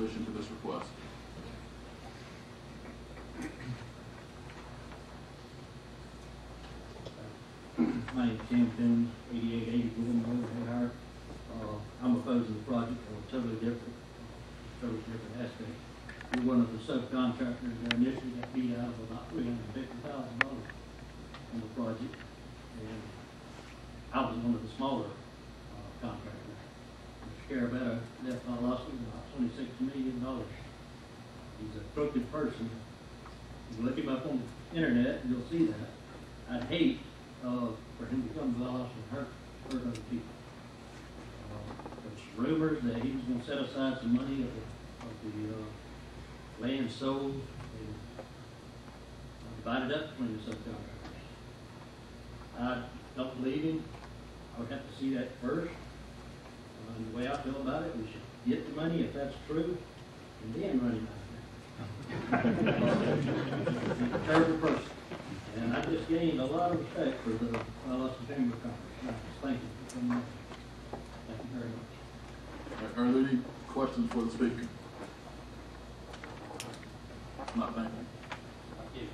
opposition to this request? My Coons, eighty-eight eighty Golden Road, Uh, I'm opposed to the project on a totally different, totally different aspect. We're one of the subcontractors that initially got beat out of about three hundred fifty thousand dollars on the project. And I was one of the smaller. Carabetta left my lawsuit about twenty-six million dollars. He's a crooked person. You can look him up on the internet, and you'll see that. I'd hate, uh, for him to come to the house and hurt, hurt other people. Uh, There's rumors that he was gonna set aside some money of the, of the, uh, land sold and divide it up between the subcontractors. I don't believe him. I would have to see that first. The way I feel about it, we should get the money if that's true, and then run him out there. Terrible person. And I just gained a lot of respect for the Wallace Chamber of Commerce. And I just Thank you for coming up. Thank you very much. Are are there any questions for the speaker? Not, thank you.